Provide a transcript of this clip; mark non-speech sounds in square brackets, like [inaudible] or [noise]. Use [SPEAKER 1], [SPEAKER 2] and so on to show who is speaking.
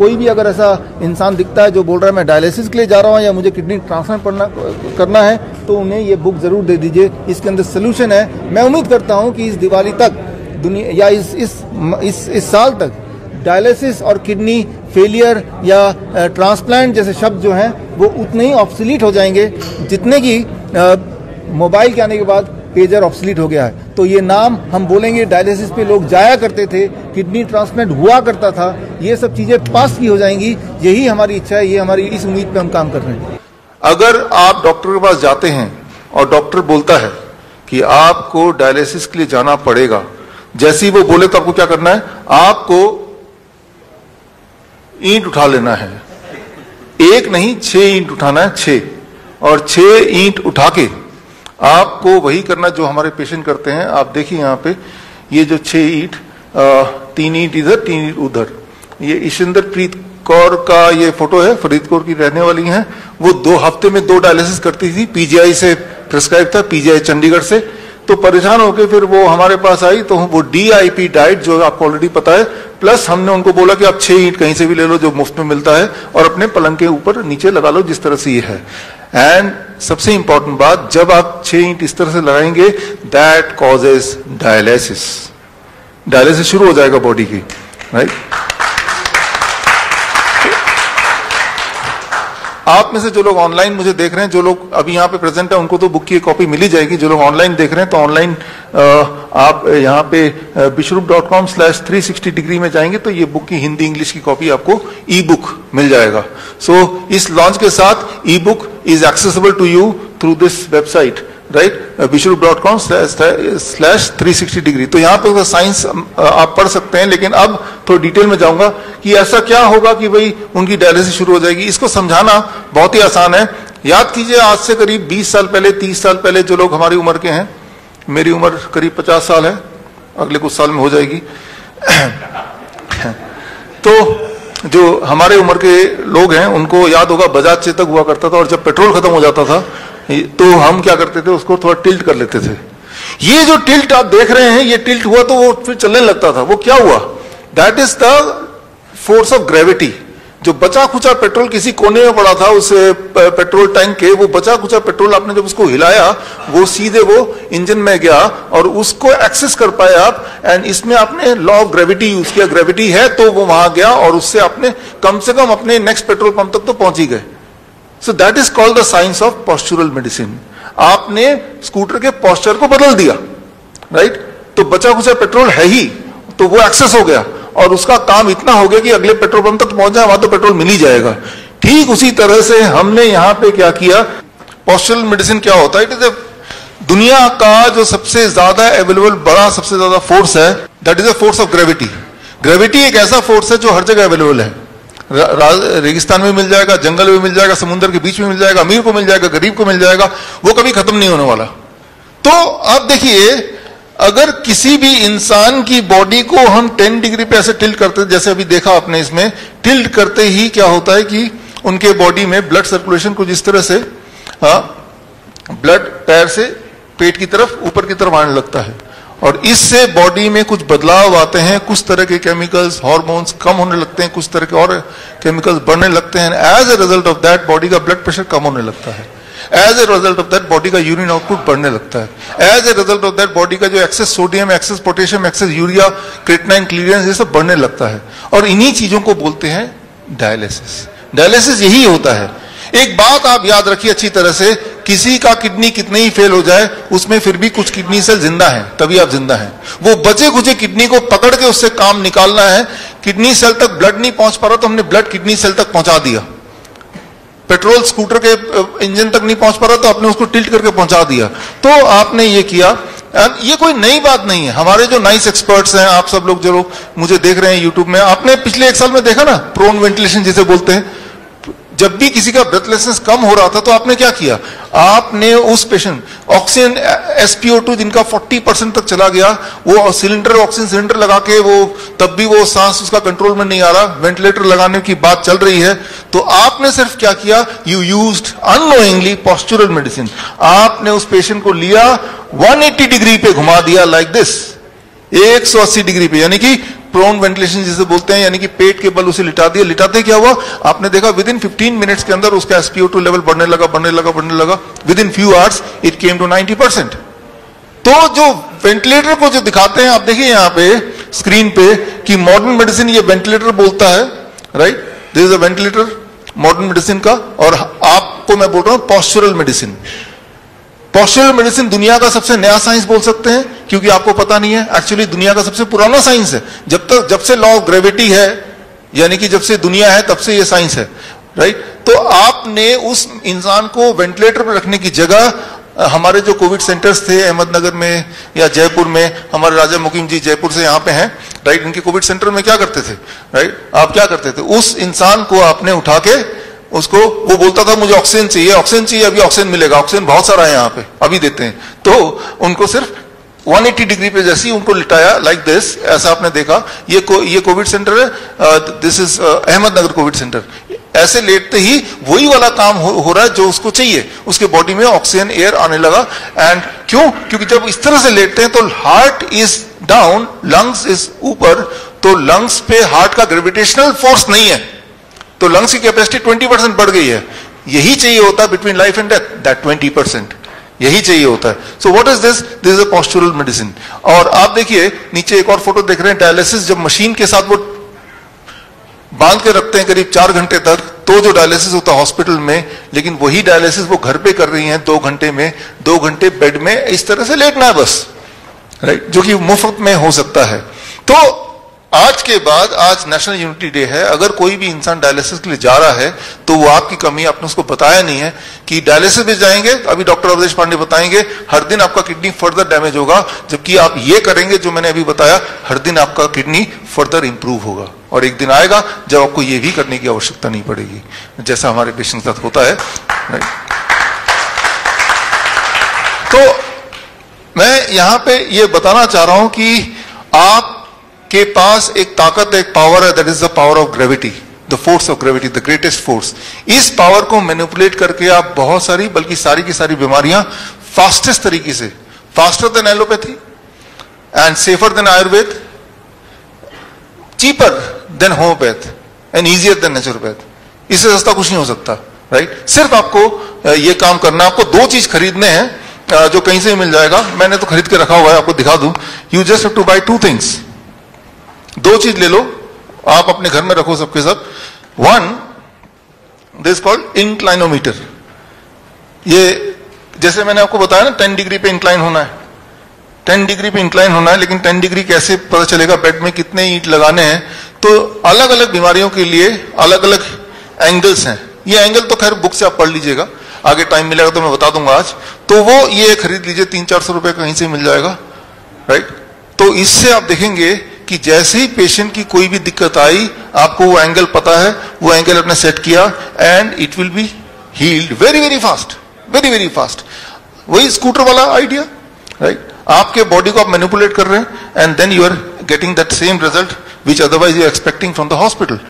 [SPEAKER 1] कोई भी अगर ऐसा इंसान दिखता है जो बोल रहा है मैं डायलिसिस के लिए जा रहा हूँ या मुझे किडनी ट्रांसप्लांट करना करना है तो उन्हें ये बुक ज़रूर दे दीजिए। इसके अंदर सोल्यूशन है। मैं उम्मीद करता हूँ कि इस दिवाली तक दुनिया या इस इस इस, इस साल तक डायलिसिस और किडनी फेलियर या ट्रांसप्लांट जैसे शब्द जो हैं वो उतने ही ऑब्सलीट हो जाएँगे जितने की मोबाइल के आने के बाद पेजर ऑब्सलीट हो गया है। तो ये नाम हम बोलेंगे डायलिसिस पे लोग जाया करते थे किडनी ट्रांसप्लांट हुआ करता था, ये सब चीज़ें पास की हो जाएँगी, यही हमारी इच्छा है, ये हमारी इस उम्मीद पे हम काम कर रहे हैं।
[SPEAKER 2] अगर आप डॉक्टर के पास जाते हैं और डॉक्टर बोलता है कि आपको डायलिसिस के लिए जाना पड़ेगा, जैसे ही वो बोले तो आपको क्या करना है? आपको ईंट उठा लेना है। एक नहीं, छह ईंट उठाना है, छह। और छह ईंट उठा के आपको वही करना जो हमारे पेशेंट करते हैं। आप देखिए यहाँ पे, ये जो छह ईट तीन ईट इधर, तीन ईट उधर। ये ईशिंदर प्रीत कौर का ये फ़ोटो है फरीदकोट की रहने वाली हैं। वो दो हफ़्ते में दो डायलिसिस करती थी पीजीआई से प्रिस्क्राइब था पीजीआई चंडीगढ़ से। तो परेशान होकर फिर वो हमारे पास आई तो वो डीआईपी डाइट जो आपको ऑलरेडी पता है प्लस हमने उनको बोला कि आप छह ईंट कहीं से भी ले लो जो मुफ़्त में मिलता है, और अपने पलंग के ऊपर नीचे लगा लो जिस तरह से ये है। एंड सबसे इंपॉर्टेंट बात जब आप छह ईंट इस तरह से लगाएँगे दैट कॉजेज डायलिसिस डायलिसिस शुरू हो जाएगा बॉडी की राइट आप में से जो लोग ऑनलाइन मुझे देख रहे हैं जो लोग अभी यहाँ पे प्रेजेंट है उनको तो बुक की कॉपी मिली जाएगी। जो लोग ऑनलाइन देख रहे हैं तो ऑनलाइन आप यहाँ पे Biswaroop dot com slash three sixty degree में जाएँगे तो ये बुक की हिंदी इंग्लिश की कॉपी आपको ई बुक मिल जाएगा। सो so, इस लॉन्च के साथ ebook is accessible to you through this website right Biswaroop dot com slash three sixty degree तो यहाँ पे साइंस आप पढ़ सकते हैं, लेकिन अब थोड़ी डिटेल में जाऊँगा कि ऐसा क्या होगा कि भाई उनकी डायलिसिस शुरू हो जाएगी। इसको समझाना बहुत ही आसान है। याद कीजिए, आज से करीब 20 साल पहले 30 साल पहले जो लोग हमारी उम्र के हैं, मेरी उम्र करीब 50 साल है, अगले कुछ साल में हो जाएगी। [coughs] तो जो हमारे उम्र के लोग हैं, उनको याद होगा, बजाज चेतक हुआ करता था और जब पेट्रोल खत्म हो जाता था तो हम क्या करते थे, उसको थोड़ा टिल्ट कर लेते थे। ये जो टिल्ट आप देख रहे हैं, ये टिल्ट हुआ तो वो फिर चलने लगता था। वो क्या हुआ? That is the force of gravity जो बचा खुचा पेट्रोल किसी कोने में पड़ा था, उस पेट्रोल टैंक के, वो बचा खुचा पेट्रोल आपने जब उसको हिलाया, वो सीधे वो इंजन में गया और उसको एक्सेस कर पाए आप एंड इसमें आपने लॉ ऑफ़ ग्रेविटी यूज़ किया। ग्रेविटी है तो वो वहाँ गया और उससे आपने कम से कम अपने नेक्स्ट पेट्रोल पंप तक तो पहुँच ही गए। So that is called the science of postural medicine आपने स्कूटर के पॉस्चर को बदल दिया राइट right? तो बचा खुचा पेट्रोल है ही तो वो एक्सेस हो गया। और उसका काम इतना हो गया कि अगले पेट्रोल पंप तक पहुँच जाए, वहाँ तो पेट्रोल मिल ही जाएगा। ठीक उसी तरह से हमने यहाँ पे क्या किया? पॉस्चुरल मेडिसिन क्या होता है इट इज़ दुनिया का जो सबसे ज़्यादा अवेलेबल बड़ा सबसे ज़्यादा फोर्स है that is a force of gravity gravity एक ऐसा फोर्स है जो हर जगह अवेलेबल है। रेगिस्तान में मिल जाएगा, जंगल में मिल जाएगा, समुद्र के बीच में मिल जाएगा, अमीर को मिल जाएगा, गरीब को मिल जाएगा, वो कभी खत्म नहीं होने वाला। तो आप देखिए अगर किसी भी इंसान की बॉडी को हम 10 डिग्री पे ऐसे टिल्ट करते जैसे अभी देखा आपने इसमें टिल्ट करते ही क्या होता है कि उनके बॉडी में ब्लड सर्कुलेशन कुछ इस तरह से ब्लड हाँ, पैर से पेट की तरफ़ ऊपर की तरफ़ आने लगता है। और इससे बॉडी में कुछ बदलाव आते हैं कुछ तरह के केमिकल्स हार्मोन्स कम होने लगते हैं कुछ तरह के और केमिकल्स बढ़ने लगते हैं। As a result of that body का ब्लड प्रेशर कम होने लगता है। As a result of that body का यूरिन आउटपुट बढ़ने लगता है. As a result of that body का जो excess sodium excess potassium excess urea creatinine clearance ये सब बढ़ने लगता है. और इन्हीं चीज़ों को बोलते हैं डायलिसिस डायलिसिस यही होता है. एक बात आप याद रखिए अच्छी तरह से, किसी का किडनी कितने ही फेल हो जाए, उसमें फिर भी कुछ किडनी सेल ज़िंदा है, तभी आप ज़िंदा हैं. वो बचे कुचे किडनी को पकड़ के उससे काम निकालना है. किडनी सेल तक ब्लड नहीं पहुँच पा रहा तो हमने ब्लड किडनी सेल तक पहुँचा दिया. पेट्रोल स्कूटर के इंजन तक नहीं पहुँच पा रहा तो आपने उसको टिल्ट करके पहुँचा दिया। तो आपने ये किया। ये कोई नई बात नहीं है। हमारे जो नाइस एक्सपर्ट्स हैं, आप सब लोग जो लोग मुझे देख रहे हैं यूट्यूब में, आपने पिछले एक साल में देखा ना प्रोन वेंटिलेशन जिसे बोलते हैं? जब भी किसी का ब्रेथलेसनेस कम हो रहा था तो आपने क्या किया? आपने उस पेशेंट ऑक्सीजन एसपीओ टू जिनका 40 परसेंट तक चला गया। वो सिलेंडर ऑक्सीजन सिलेंडर लगा के वो, तब भी वो सांस उसका कंट्रोल में नहीं आ रहा। वेंटिलेटर लगाने की बात चल रही है। तो आपने सिर्फ़ क्या किया? You use unknowingly postural medicine आपने उस पेशेंट को लिया 180 डिग्री पे घुमा दिया लाइक like दिस 180 डिग्री पे, यानी कि प्रोन वेंटिलेशन जिसे बोलते हैं, यानी कि पेट के बल उसे लिटा दिया। लिटाते क्या हुआ? आपने देखा विद इन 15 मिनट्स के अंदर उसका एसपीओ लेवल बढ़ने लगा बढ़ने लगा बढ़ने लगा। Within few hours it came to 90 percent तो जो वेंटिलेटर को जो दिखाते हैं, आप देखिए यहाँ पे स्क्रीन पे, कि मॉडर्न मेडिसिन ये वेंटिलेटर बोलता है right this is a ventilator modern medicine का, और आपको मैं बोल रहा हूँ पॉस्चुरल मेडिसिन पॉस्चुरल मेडिसिन दुनिया का सबसे नया साइंस बोल सकते हैं, क्योंकि आपको पता नहीं है एक्चुअली दुनिया का सबसे पुराना साइंस है। जब तक, जब से लॉ ऑफ़ ग्रेविटी है, यानी कि जब से दुनिया है, तब से ये साइंस है राइट तो आपने उस इंसान को वेंटिलेटर पर रखने की जगह, हमारे जो कोविड सेंटर्स थे, अहमदनगर में या जयपुर में, हमारे राजा मुकीम जी जयपुर से यहाँ पे हैं राइट इनके कोविड सेंटर में क्या करते थे राइट आप क्या करते थे? उस इंसान को आपने उठा के उसको वो बोलता था मुझे ऑक्सीजन चाहिए ऑक्सीजन चाहिए अभी ऑक्सीजन मिलेगा ऑक्सीजन बहुत सारा है यहाँ पे अभी देते हैं। तो उनको सिर्फ़ 180 डिग्री पे जैसे उनको लिटाया लाइक दिस ऐसा आपने देखा ये को, ये कोविड सेंटर है this is Ahmednagar Covid centre. ऐसे लेटते ही वही वाला काम हो, हो रहा है जो उसको चाहिए। उसके बॉडी में ऑक्सीजन एयर आने लगा। एंड क्यों? क्योंकि जब इस तरह से लेटते हैं तो heart is down lungs is ऊपर तो लंग्स पे हार्ट का ग्रेविटेशनल फोर्स नहीं है। तो लंग्स की कैपेसिटी 20 परसेंट बढ़ गई है। यही चाहिए होता है between life and death that 20 percent यही चाहिए होता है। So what is this this is a postural medicine और आप देखिए, नीचे एक और फ़ोटो देख रहे हैं डायलिसिस जब मशीन के साथ वो बाँध के रखते हैं करीब चार घंटे तक तो जो डायलिसिस होता है हॉस्पिटल में, लेकिन वही डायलिसिस वो घर पे कर रही हैं दो घंटे में, दो घंटे बेड में, इस तरह से लेटना है बस। राइट जो कि मुफ़्त में हो सकता है। तो आज के बाद, आज नेशनल यूनिटी डे है, अगर कोई भी इंसान डायलिसिस के लिए जा रहा है तो वो आपकी कमी, आपने उसको बताया नहीं है कि डायलिसिस में जाएँगे, अभी डॉक्टर अवधेश पांडे बताएँगे, हर दिन आपका किडनी फर्दर डैमेज होगा, जबकि आप ये करेंगे जो मैंने अभी बताया, हर दिन आपका किडनी फर्दर इंप्रूव होगा। और एक दिन आएगा, जब आपको ये भी करने की आवश्यकता नहीं पड़ेगी। जैसा हमारे पेशेंट के साथ होता है। तो मैं यहाँ पे ये बताना चाह रहा हूँ कि आप के पास एक ताकत, एक पावर है that is the power of gravity the force of gravity the greatest force इस पावर को मैनिपुलेट करके आप बहुत सारी, बल्कि सारी की सारी बीमारियाँ फास्टेस्ट तरीके से faster than allopathy and safer than Ayurveda cheaper than homeopath and easier than naturopath इससे सस्ता कुछ नहीं हो सकता राइट सिर्फ़ आपको ये काम करना आपको दो चीज़ खरीदने हैं जो कहीं से मिल जाएगा। मैंने तो खरीद के रखा हुआ है, आपको दिखा दूँ। You just have to buy two things दो चीज़ ले लो, आप अपने घर में रखो सबके सब वन दिस कॉल्ड इंक्लाइनोमीटर ये, जैसे मैंने आपको बताया ना टेन डिग्री पे इंक्लाइन होना है। टेन डिग्री पे इंक्लाइन होना है, लेकिन टेन डिग्री कैसे पता चलेगा बेड में कितने ईट लगाने हैं? तो अलग अलग बीमारियों के लिए अलग अलग एंगल्स हैं। ये एंगल तो खैर बुक से आप पढ़ लीजिएगा। आगे टाइम मिलेगा तो मैं बता दूँगा आज। तो वो ये खरीद लीजिए, तीन चार सौ रुपए कहीं से मिल जाएगा राइट तो इससे आप देखेंगे कि जैसे ही पेशेंट की कोई भी दिक्कत आई, आपको वो एंगल पता है, वो एंगल आपने सेट किया and it will be healed very very fast very very fast वही स्कूटर वाला आइडिया राइट आपके बॉडी को आप मैनिपुलेट कर रहे हैं and then you are getting that same result which otherwise you expecting from the hospital